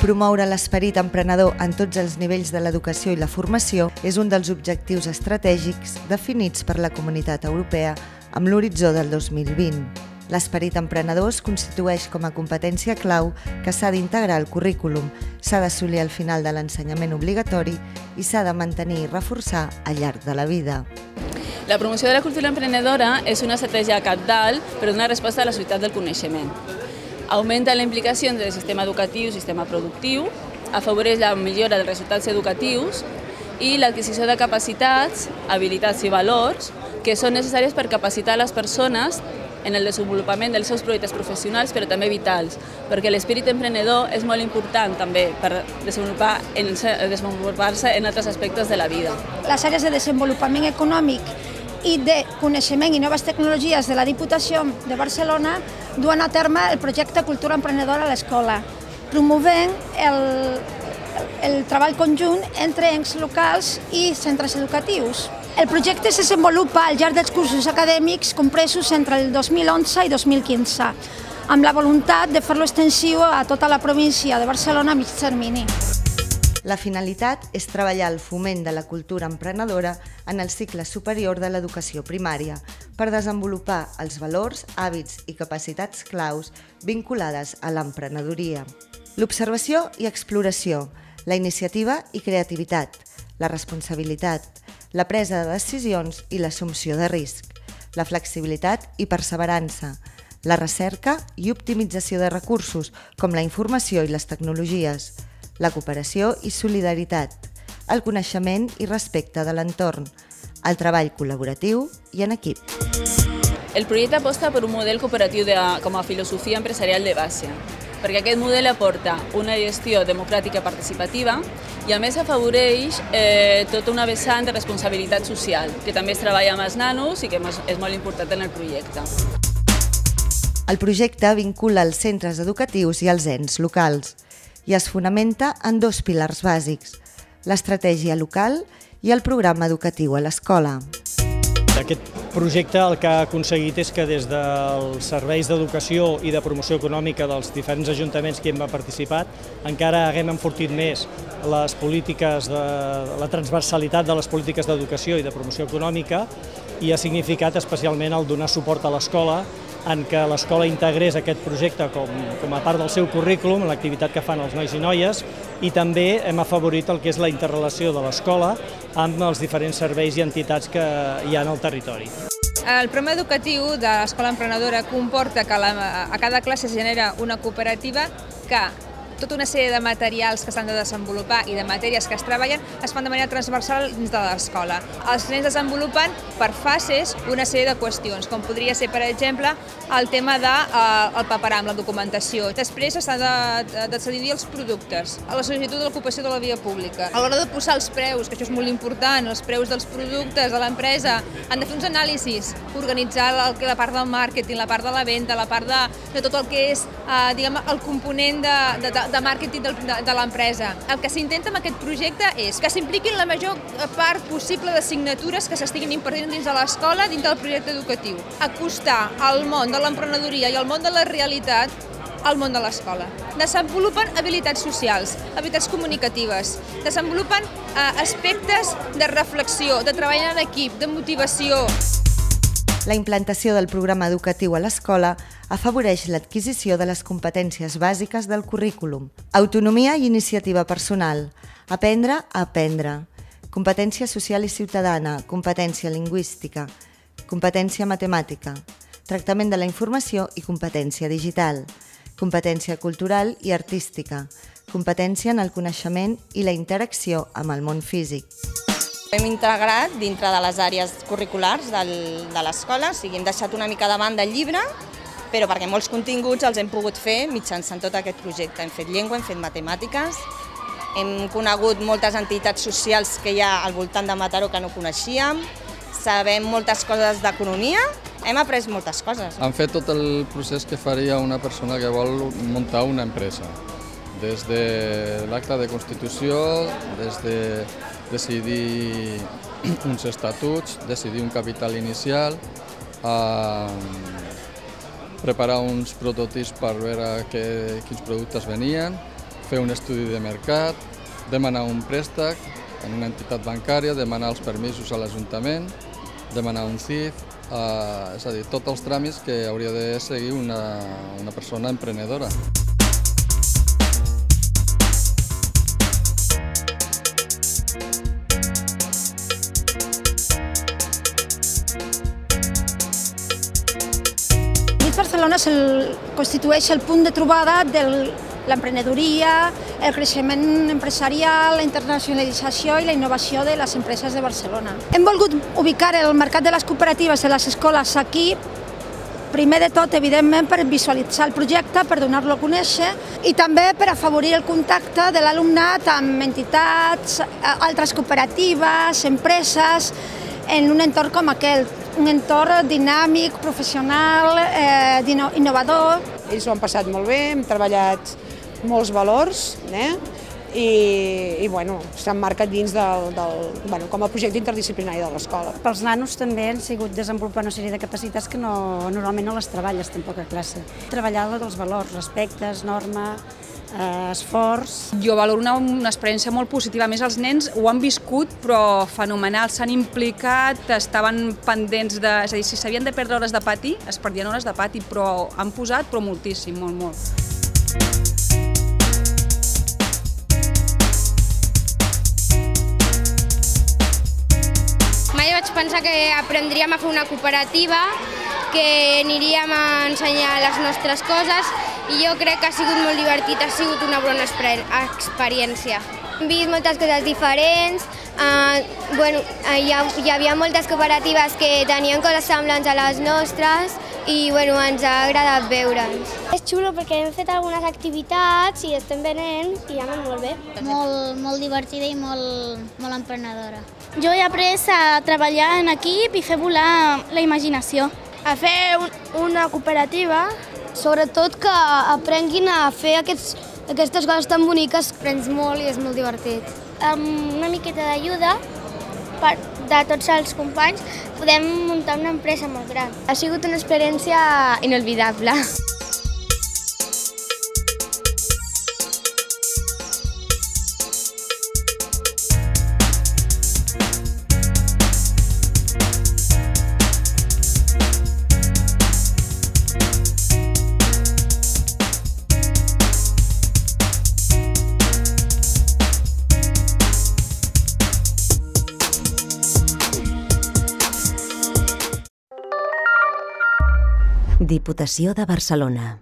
Promoure l'esperit emprenedor en tots els nivells de l'educació i la formació és un dels objectius estratègics definits per la Comunitat Europea amb l'horitzó del 2020. L'esperit emprenedor es constitueix com a competència clau que s'ha d'integrar al currículum, s'ha d'assolir al final de l'ensenyament obligatori i s'ha de mantenir i reforçar al llarg de la vida. La promoció de la cultura emprenedora és una estratègia capdalt per donar resposta a la societat del coneixement. Augmenta la implicació del sistema educatiu i sistema productiu, afavoreix la millora dels resultats educatius i l'adquisició de capacitats, habilitats i valors que són necessàries per capacitar les persones en el desenvolupament dels seus projectes professionals, però també vitals, perquè l'espírit emprenedor és molt important també per desenvolupar-se desenvolupar en altres aspectes de la vida. Les àrees de desenvolupament econòmic i de coneixement i noves tecnologies de la Diputació de Barcelona duen a terme el projecte Cultura Emprenedora a l'Escola, promovent el, el treball conjunt entre ens locals i centres educatius. El projecte se desenvolupa al llarg dels cursos acadèmics compresos entre el 2011 i 2015, amb la voluntat de fer-lo extensiu a tota la província de Barcelona a mig termini. La finalitat és treballar el foment de la cultura emprenedora en el cicle superior de l'educació primària per desenvolupar els valors, hàbits i capacitats claus vinculades a l'emprenedoria. L'observació i exploració, la iniciativa i creativitat, la responsabilitat, la presa de decisions i l'assumpció de risc, la flexibilitat i perseverança, la recerca i optimització de recursos, com la informació i les tecnologies, la cooperació i solidaritat, el coneixement i respecte de l'entorn, el treball col·laboratiu i en equip. El projecte aposta per un model cooperatiu de, com a filosofia empresarial de base, perquè aquest model aporta una gestió democràtica participativa i a més afavoreix eh, tota una vessant de responsabilitat social, que també es treballa amb els nanos i que és molt important en el projecte. El projecte vincula els centres educatius i els ens locals i es fonamenta en dos pilars bàsics, l'estratègia local i el programa educatiu a l'escola. Aquest projecte el que ha aconseguit és que des dels serveis d'educació i de promoció econòmica dels diferents ajuntaments que hi hem participat encara haguem enfortit més les polítiques de la transversalitat de les polítiques d'educació i de promoció econòmica i ha significat especialment el donar suport a l'escola en què l'escola integrés aquest projecte com, com a part del seu currículum, l'activitat que fan els nois i noies, i també hem afavorit el que és la interrelació de l'escola amb els diferents serveis i entitats que hi ha en el territori. El programa educatiu de l'Escola Emprenedora comporta que a cada classe es genera una cooperativa que tota una sèrie de materials que s'han de desenvolupar i de matèries que es treballen es fan de manera transversal dins de l'escola. Els nens desenvolupen per fases una sèrie de qüestions, com podria ser, per exemple, el tema del de, eh, paperam, la documentació. Després s'ha de, de decidir els productes, a la sol·licitud de l'ocupació de la via pública. A l'hora de posar els preus, que això és molt important, els preus dels productes de l'empresa, han de fer uns anàlisis, organitzar la, la part del màrqueting, la part de la venda, la part de, de tot el que és eh, diguem, el component de, de màrqueting de, de, de l'empresa. El que s'intenta amb aquest projecte és que s'impliquin la major part possible d'assignatures que s'estiguin impartint dins de l'escola, dins del projecte educatiu. Acostar el món de l'emprenedoria i el món de la realitat al món de l'escola. Desenvolupen habilitats socials, habilitats comunicatives, desenvolupen eh, aspectes de reflexió, de treball en equip, de motivació. La implantació del programa educatiu a l'escola afavoreix l'adquisició de les competències bàsiques del currículum. Autonomia i iniciativa personal. Aprendre a aprendre. Competència social i ciutadana. Competència lingüística. Competència matemàtica. Tractament de la informació i competència digital. Competència cultural i artística. Competència en el coneixement i la interacció amb el món físic. Hem integrat dintre de les àrees curriculars del, de l'escola, o sigui, hem deixat una mica de banda el llibre, però perquè molts continguts els hem pogut fer mitjançant tot aquest projecte. Hem fet llengua, hem fet matemàtiques, hem conegut moltes entitats socials que hi ha al voltant de Mataró que no coneixíem, sabem moltes coses d'economia, hem après moltes coses. Han fet tot el procés que faria una persona que vol muntar una empresa, des de l'acte de constitució, des de decidir uns estatuts, decidir un capital inicial, eh, preparar uns prototips per veure que, quins productes venien, fer un estudi de mercat, demanar un préstec en una entitat bancària, demanar els permisos a l'Ajuntament, demanar un CIF, eh, és a dir, tots els tràmits que hauria de seguir una, una persona emprenedora. Barcelona és el, constitueix el punt de trobada de l'emprenedoria, el creixement empresarial, la internacionalització i la innovació de les empreses de Barcelona. Hem volgut ubicar el mercat de les cooperatives de les escoles aquí primer de tot, evidentment, per visualitzar el projecte, per donar-lo a conèixer i també per afavorir el contacte de l'alumnat amb entitats, altres cooperatives, empreses, en un entorn com aquest, un entorn dinàmic, professional, eh, innovador. Ells ho han passat molt bé, hem treballat molts valors, eh? i, i bueno, s'emmarca dins del, del, bueno, com a projecte interdisciplinari de l'escola. Pels nanos també han sigut desenvolupar una sèrie de capacitats que no, normalment no les treballes tampoc a classe. Treballar dels valors, respectes, norma, eh, esforç. Jo valoro una, una experiència molt positiva. A més, els nens ho han viscut, però fenomenal. S'han implicat, estaven pendents de... És a dir, si s'havien de perdre hores de pati, es perdien hores de pati, però han posat, però moltíssim, molt, molt. Mai vaig pensar que aprendríem a fer una cooperativa, que aniríem a ensenyar les nostres coses i jo crec que ha sigut molt divertit, ha sigut una bona experiència. Hem vist moltes coses diferents, eh, bueno, hi, ha, hi havia moltes cooperatives que tenien coses semblants a les nostres i bueno, ens ha agradat veure'ns. És xulo perquè hem fet algunes activitats i estem venent i ja anem molt bé. Molt, molt divertida i molt, molt emprenedora. Jo he après a treballar en equip i fer volar la imaginació. A fer un, una cooperativa, sobretot que aprenguin a fer aquests, aquestes coses tan boniques. Aprens molt i és molt divertit. Amb una miqueta d'ajuda de tots els companys podem muntar una empresa molt gran. Ha sigut una experiència inolvidable. Diputació de Barcelona.